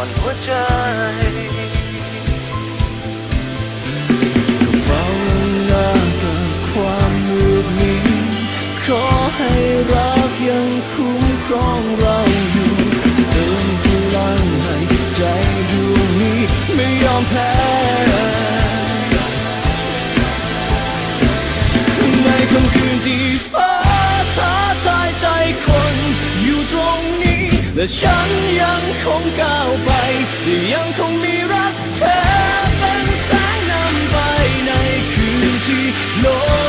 ก่อนหัวใจาลากัความมืดมิดขอให้รักยังคุ้มครองเรา และฉันยังคงก้าวไปที่ยังคงมีรักเธอเป็นแสงนำไปในคืนที่โลก